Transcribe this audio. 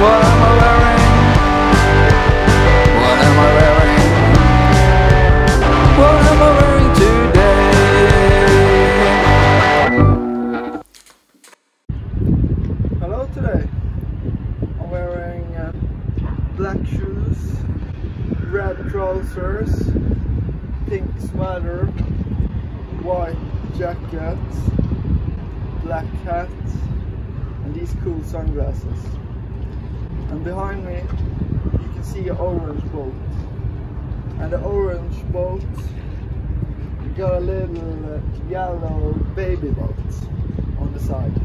What am I wearing? What am I wearing? What am I wearing today? Hello today. I'm wearing uh, black shoes, red trousers, pink sweater, white jacket, black hat and these cool sunglasses. And behind me, you can see an orange boat. And the orange boat got a little yellow baby boat on the side.